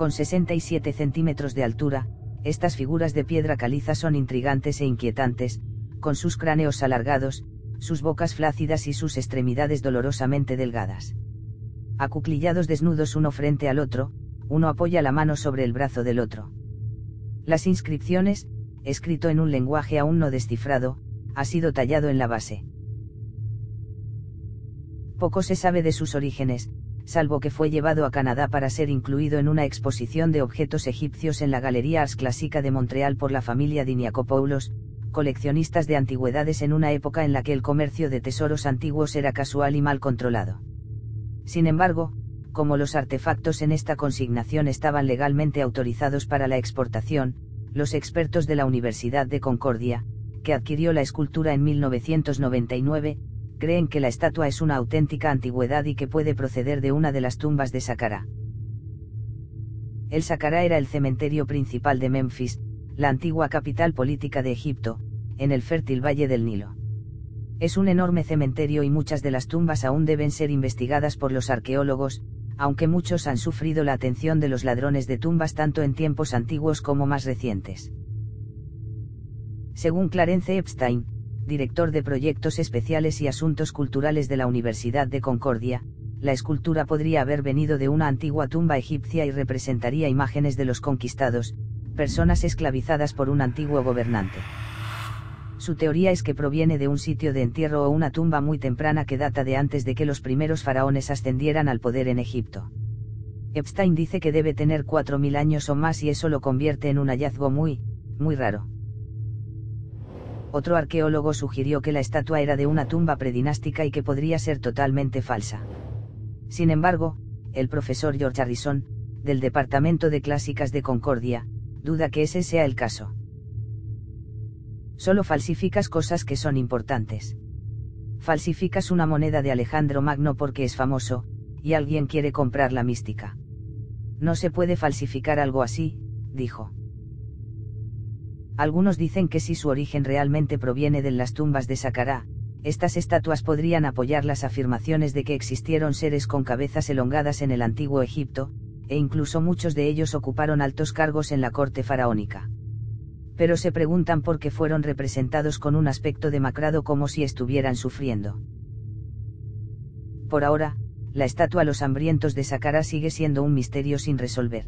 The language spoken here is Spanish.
Con 67 centímetros de altura, estas figuras de piedra caliza son intrigantes e inquietantes, con sus cráneos alargados, sus bocas flácidas y sus extremidades dolorosamente delgadas. Acuclillados desnudos uno frente al otro, uno apoya la mano sobre el brazo del otro. Las inscripciones, escrito en un lenguaje aún no descifrado, ha sido tallado en la base. Poco se sabe de sus orígenes, salvo que fue llevado a Canadá para ser incluido en una exposición de objetos egipcios en la Galería Ars Clásica de Montreal por la familia Diniacopoulos, coleccionistas de antigüedades en una época en la que el comercio de tesoros antiguos era casual y mal controlado. Sin embargo, como los artefactos en esta consignación estaban legalmente autorizados para la exportación, los expertos de la Universidad de Concordia, que adquirió la escultura en 1999, creen que la estatua es una auténtica antigüedad y que puede proceder de una de las tumbas de Saqqara. El Saqqara era el cementerio principal de Memphis, la antigua capital política de Egipto, en el fértil valle del Nilo. Es un enorme cementerio y muchas de las tumbas aún deben ser investigadas por los arqueólogos, aunque muchos han sufrido la atención de los ladrones de tumbas tanto en tiempos antiguos como más recientes. Según Clarence Epstein, director de Proyectos Especiales y Asuntos Culturales de la Universidad de Concordia, la escultura podría haber venido de una antigua tumba egipcia y representaría imágenes de los conquistados, personas esclavizadas por un antiguo gobernante. Su teoría es que proviene de un sitio de entierro o una tumba muy temprana que data de antes de que los primeros faraones ascendieran al poder en Egipto. Epstein dice que debe tener 4.000 años o más y eso lo convierte en un hallazgo muy, muy raro otro arqueólogo sugirió que la estatua era de una tumba predinástica y que podría ser totalmente falsa. Sin embargo, el profesor George Harrison, del Departamento de Clásicas de Concordia, duda que ese sea el caso. Solo falsificas cosas que son importantes. Falsificas una moneda de Alejandro Magno porque es famoso, y alguien quiere comprar la mística. No se puede falsificar algo así, dijo. Algunos dicen que si su origen realmente proviene de las tumbas de Saqqara, estas estatuas podrían apoyar las afirmaciones de que existieron seres con cabezas elongadas en el antiguo Egipto, e incluso muchos de ellos ocuparon altos cargos en la corte faraónica. Pero se preguntan por qué fueron representados con un aspecto demacrado como si estuvieran sufriendo. Por ahora, la estatua Los Hambrientos de Saqqara sigue siendo un misterio sin resolver.